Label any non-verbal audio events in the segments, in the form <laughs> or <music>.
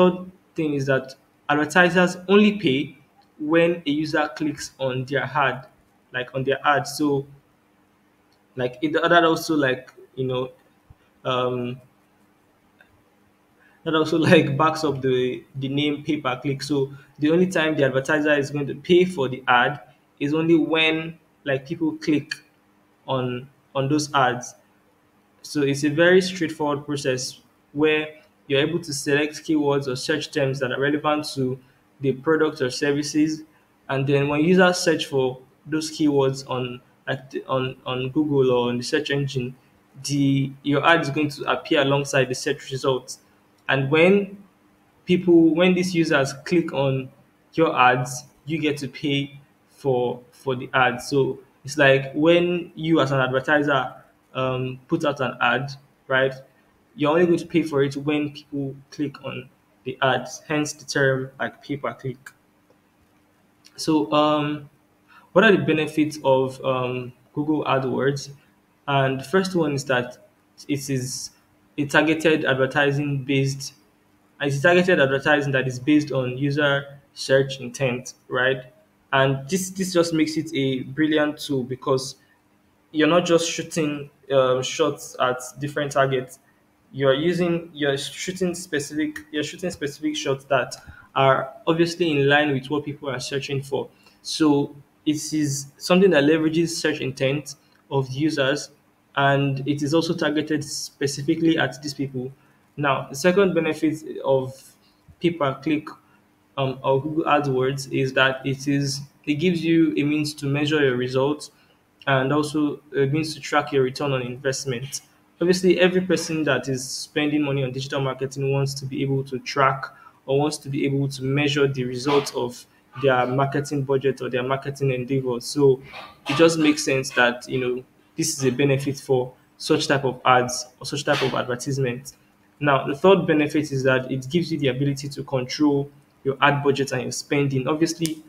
third thing is that advertisers only pay when a user clicks on their ad, like on their ad. So like it, that also like you know um, that also <laughs> like backs up the the name pay per click. So the only time the advertiser is going to pay for the ad is only when like people click on on those ads. So it's a very straightforward process where you're able to select keywords or search terms that are relevant to the product or services, and then when users search for those keywords on on on Google or on the search engine, the your ad is going to appear alongside the search results. And when people when these users click on your ads, you get to pay for for the ad. So it's like when you as an advertiser um, put out an ad, right? You're only going to pay for it when people click on the ads. Hence the term like pay per click. So um, what are the benefits of um, Google AdWords? And the first one is that it is a targeted advertising based it's targeted advertising that is based on user search intent, right? And this this just makes it a brilliant tool because you're not just shooting um, shots at different targets. You're using you're shooting specific you're shooting specific shots that are obviously in line with what people are searching for. So it is something that leverages search intent of users and it is also targeted specifically at these people. Now, the second benefit of per click um, or Google AdWords is that it is it gives you a means to measure your results and also a means to track your return on investment. Obviously, every person that is spending money on digital marketing wants to be able to track or wants to be able to measure the results of their marketing budget or their marketing endeavor. So it just makes sense that you know this is a benefit for such type of ads or such type of advertisement. Now, the third benefit is that it gives you the ability to control your ad budget and your spending. Obviously,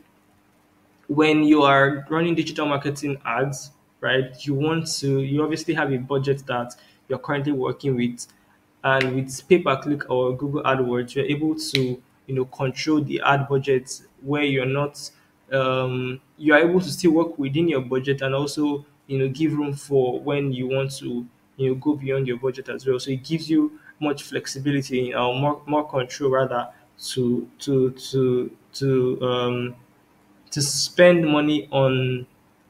when you are running digital marketing ads, right, you want to, you obviously have a budget that you're currently working with. And with pay per click or Google AdWords, you're able to, you know, control the ad budget where you're not, um, you are able to still work within your budget and also, you know, give room for when you want to, you know, go beyond your budget as well. So it gives you much flexibility or more, more control rather to, to, to, to, um, to spend money on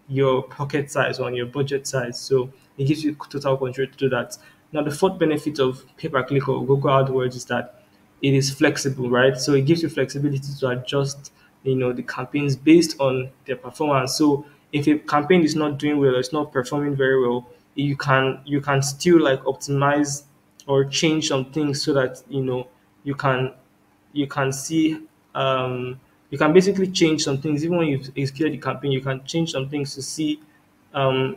your pocket size, on your budget size. So it gives you total control to do that. Now, the fourth benefit of pay per click or Google AdWords is that it is flexible, right? So it gives you flexibility to adjust, you know, the campaigns based on their performance. So if a campaign is not doing well, it's not performing very well, you can you can still like optimize or change some things so that you know you can you can see um, you can basically change some things even when you've executed the campaign you can change some things to see um,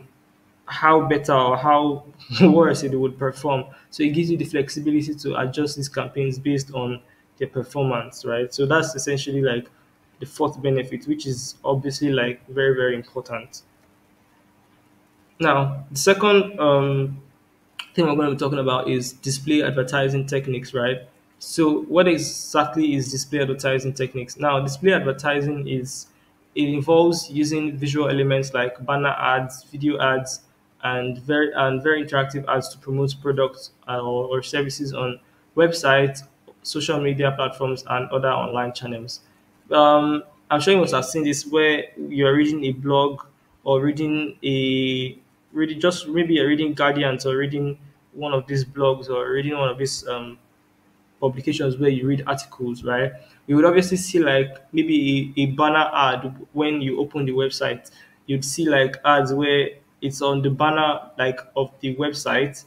how better or how <laughs> worse it would perform so it gives you the flexibility to adjust these campaigns based on their performance right so that's essentially like the fourth benefit which is obviously like very very important now the second um, thing I'm going to be talking about is display advertising techniques, right? So, what exactly is display advertising techniques? Now, display advertising is it involves using visual elements like banner ads, video ads, and very and very interactive ads to promote products uh, or, or services on websites, social media platforms, and other online channels. Um, I'm sure you must have seen this where you're reading a blog or reading a reading just maybe you're reading Guardians or reading one of these blogs or reading one of these um, publications where you read articles, right? You would obviously see like maybe a, a banner ad when you open the website. You'd see like ads where it's on the banner like of the website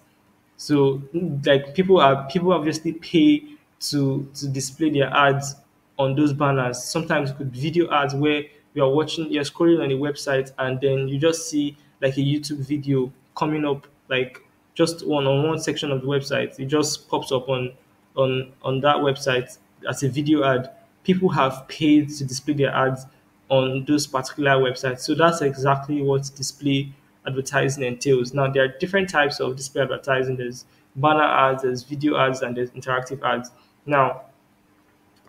so like people are people obviously pay to to display their ads on those banners. Sometimes it could be video ads where you are watching, you're scrolling on the website and then you just see like a YouTube video coming up like just one on one section of the website. It just pops up on on on that website as a video ad. People have paid to display their ads on those particular websites. So that's exactly what display advertising entails. Now there are different types of display advertising. There's banner ads, there's video ads, and there's interactive ads. Now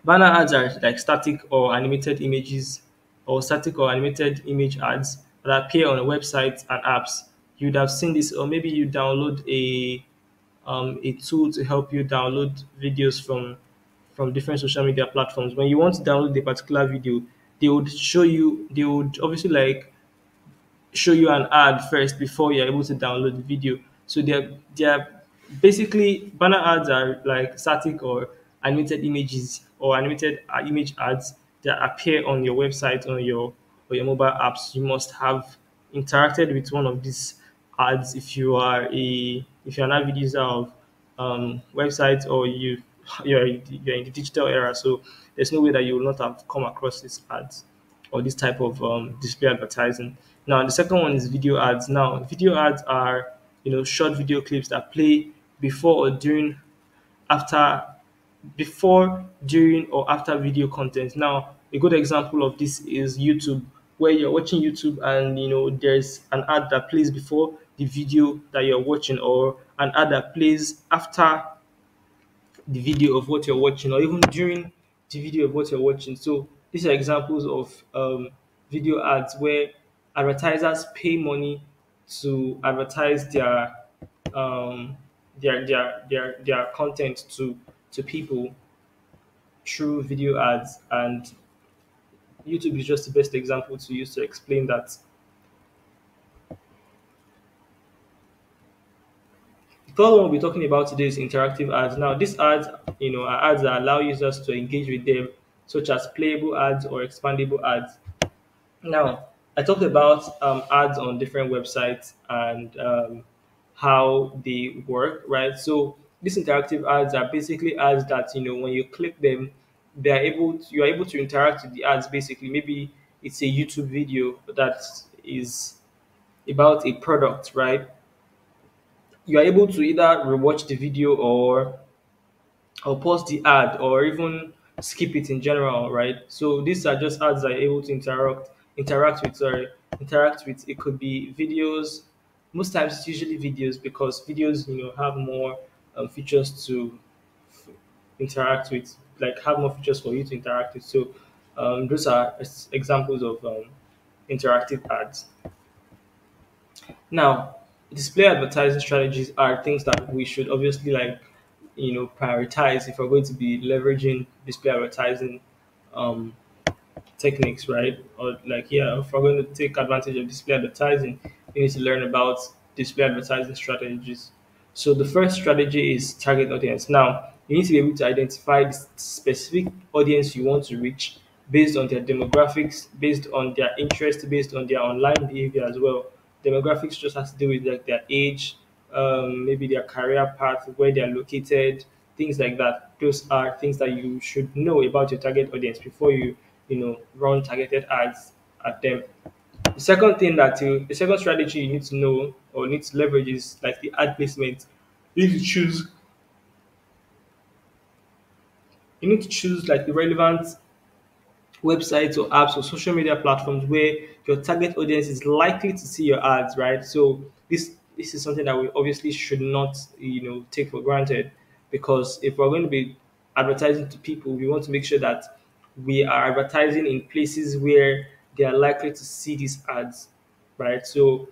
Banner ads are like static or animated images or static or animated image ads that appear on websites and apps. You'd have seen this, or maybe you download a um, a tool to help you download videos from from different social media platforms. When you want to download a particular video, they would show you. They would obviously like show you an ad first before you're able to download the video. So they're they're basically banner ads are like static or animated images or animated uh, image ads that appear on your website on your or your mobile apps. You must have interacted with one of these ads if you are a if you're an avid user of um, websites or you you're you're in the digital era. So there's no way that you will not have come across these ads or this type of um, display advertising. Now, the second one is video ads. Now, video ads are you know short video clips that play before or during, after, before, during, or after video content. Now, a good example of this is YouTube, where you're watching YouTube and you know there's an ad that plays before the video that you're watching, or an ad that plays after the video of what you're watching or even during the video of what you're watching. So these are examples of um, video ads where advertisers pay money to advertise their um, their, their their their content to to people through video ads and YouTube is just the best example to use to explain that. The third one we'll be talking about today is interactive ads. Now, these ads, you know, are ads that allow users to engage with them, such as playable ads or expandable ads. Now, I talked about um, ads on different websites and um, how they work, right? So these interactive ads are basically ads that you know when you click them, they are able to, you are able to interact with the ads. Basically, maybe it's a YouTube video that is about a product, right? You are able to either rewatch the video or or pause the ad or even skip it in general, right? So these are just ads that are able to interact interact with sorry interact with it could be videos. Most times it's usually videos because videos you know have more um, features to f- interact with like have more features for you to interact with. So um, those are ex- examples of um, interactive ads. Now, display advertising strategies are things that we should obviously like, you know, prioritize if we're going to be leveraging display advertising um, techniques, right? Or like, yeah, if we're going to take advantage of display advertising, we need to learn about display advertising strategies. So the first strategy is target audience. Now, you need to be able to identify the specific audience you want to reach based on their demographics, based on their interest, based on their online behavior as well. Demographics just has to do with like their age, um, maybe their career path, where they are located, things like that. Those are things that you should know about your target audience before you, you know, run targeted ads at them. The second thing that you, the second strategy you need to know or need to leverage is like the ad placement. You need to choose, you need to choose like the relevant websites or apps or social media platforms where your target audience is likely to see your ads, right? So this this is something that we obviously should not, you know, take for granted because if we're going to be advertising to people, we want to make sure that we are advertising in places where they are likely to see these ads, right? So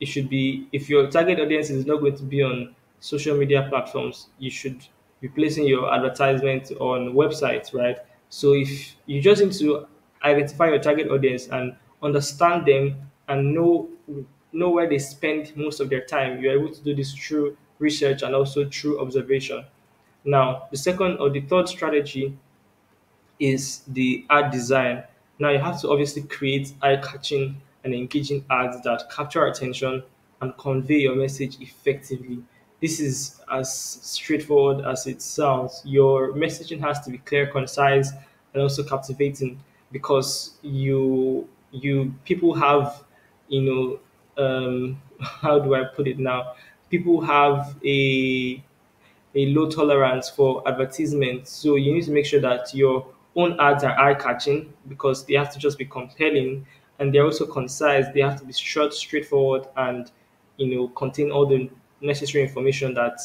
it should be if your target audience is not going to be on social media platforms, you should be placing your advertisement on websites, right? So if you just need to identify your target audience and understand them and know know where they spend most of their time, you're able to do this through research and also through observation. Now, the second or the third strategy is the ad design. Now you have to obviously create eye-catching and engaging ads that capture attention and convey your message effectively. This is as straightforward as it sounds. Your messaging has to be clear, concise, and also captivating because you you people have you know um <laughs> how do I put it now? People have a a low tolerance for advertisement. So you need to make sure that your own ads are eye catching because they have to just be compelling and they're also concise. They have to be short, straightforward, and you know contain all the necessary information that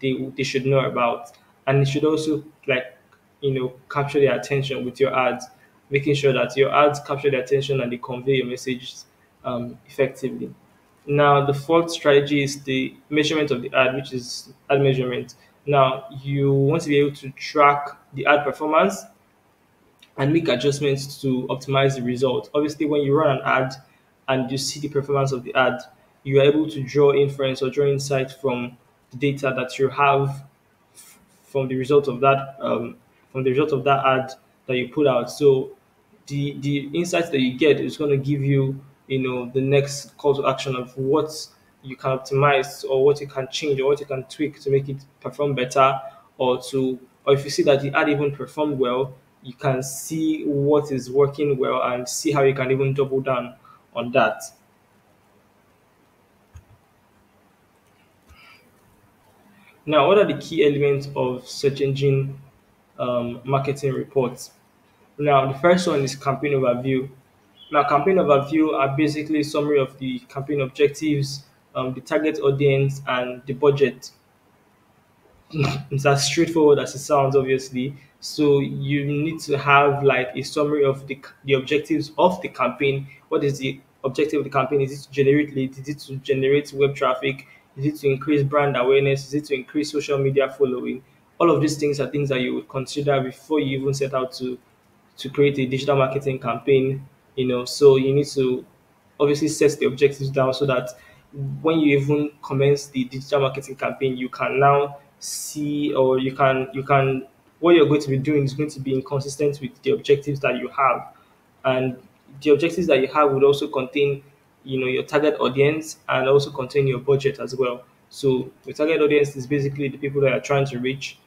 they they should know about. And it should also like you know capture their attention with your ads, making sure that your ads capture their attention and they convey your message um, effectively. Now, the fourth strategy is the measurement of the ad, which is ad measurement. Now, you want to be able to track the ad performance and make adjustments to optimize the result. Obviously, when you run an ad and you see the performance of the ad, you are able to draw inference or draw insight from the data that you have from the result of that um, from the result of that ad that you put out. So the the insights that you get is going to give you you know the next call to action of what you can optimize or what you can change or what you can tweak to make it perform better or to or if you see that the ad even performed well you can see what is working well and see how you can even double down on that. Now what are the key elements of search engine um, marketing reports? Now the first one is campaign overview. Now, campaign overview are basically summary of the campaign objectives, um, the target audience, and the budget. <laughs> it's as straightforward as it sounds, obviously. So you need to have like a summary of the the objectives of the campaign. What is the objective of the campaign? Is it to generate leads? Is it to generate web traffic? Is it to increase brand awareness? Is it to increase social media following? All of these things are things that you would consider before you even set out to to create a digital marketing campaign. You know, so you need to obviously set the objectives down so that when you even commence the digital marketing campaign, you can now see or you can you can what you're going to be doing is going to be inconsistent with the objectives that you have, and the objectives that you have would also contain you know your target audience and also contain your budget as well. So your target audience is basically the people that you're trying to reach,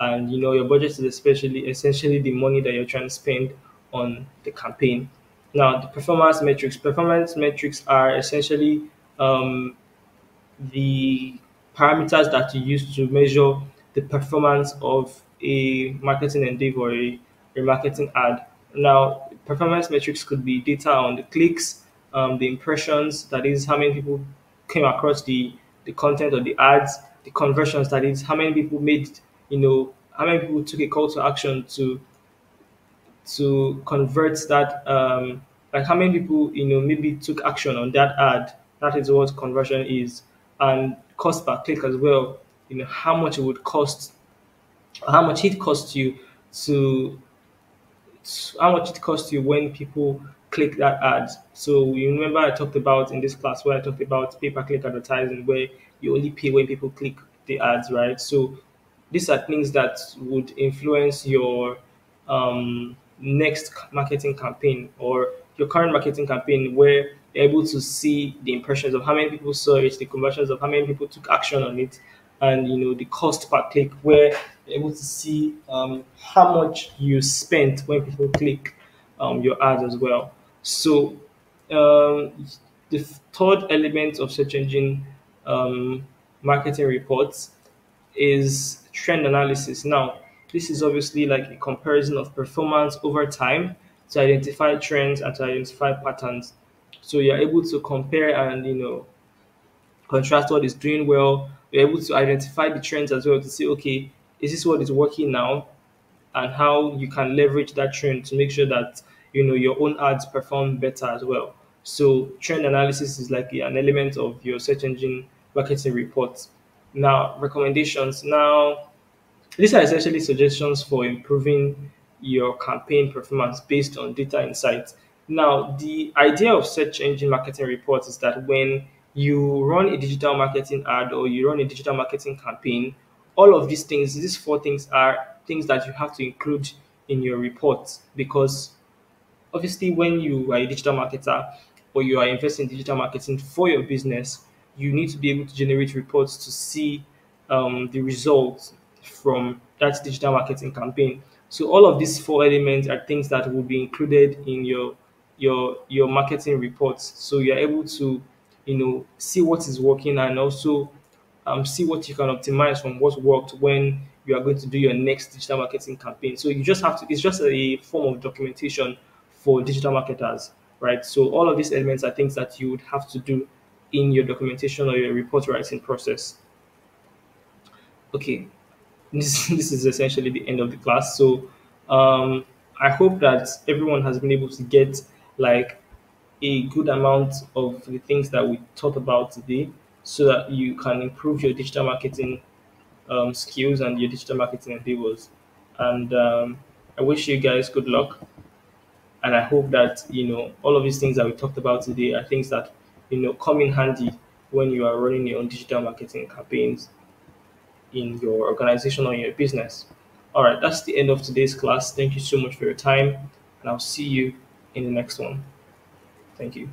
and you know your budget is especially essentially the money that you're trying to spend on the campaign. Now, the performance metrics. Performance metrics are essentially um, the parameters that you use to measure the performance of a marketing endeavor, a, a marketing ad. Now, performance metrics could be data on the clicks, um, the impressions, that is, how many people came across the, the content of the ads, the conversions, that is, how many people made, you know, how many people took a call to action to to convert that um like how many people you know maybe took action on that ad that is what conversion is and cost per click as well you know how much it would cost how much it costs you to how much it costs you when people click that ad. So you remember I talked about in this class where I talked about pay per click advertising where you only pay when people click the ads, right? So these are things that would influence your um, next marketing campaign or your current marketing campaign where you're able to see the impressions of how many people saw it, the conversions of how many people took action on it, and you know the cost per click where you're able to see um, how much you spent when people click um, your ads as well. So um, the third element of search engine um, marketing reports is trend analysis. Now, this is obviously like a comparison of performance over time to identify trends and to identify patterns. So you're able to compare and you know contrast what is doing well. You're able to identify the trends as well to see, okay, is this what is working now? And how you can leverage that trend to make sure that you know your own ads perform better as well. So trend analysis is like an element of your search engine marketing reports. Now recommendations. Now these are essentially suggestions for improving your campaign performance based on data insights. Now, the idea of search engine marketing reports is that when you run a digital marketing ad or you run a digital marketing campaign, all of these things, these four things are things that you have to include in your report because obviously when you are a digital marketer or you are investing in digital marketing for your business, you need to be able to generate reports to see um, the results from that digital marketing campaign. So all of these four elements are things that will be included in your your your marketing reports. So you're able to, you know, see what is working and also um, see what you can optimize from what worked when you are going to do your next digital marketing campaign. So you just have to, it's just a form of documentation for digital marketers, right? So all of these elements are things that you would have to do in your documentation or your report writing process. Okay, this, <laughs> this is essentially the end of the class. So Um, I hope that everyone has been able to get like a good amount of the things that we talked about today so that you can improve your digital marketing um, skills and your digital marketing endeavors. And um, I wish you guys good luck. And I hope that, you know, all of these things that we talked about today are things that, you know, come in handy when you are running your own digital marketing campaigns in your organization or your business. All right, that's the end of today's class. Thank you so much for your time, and I'll see you in the next one. Thank you.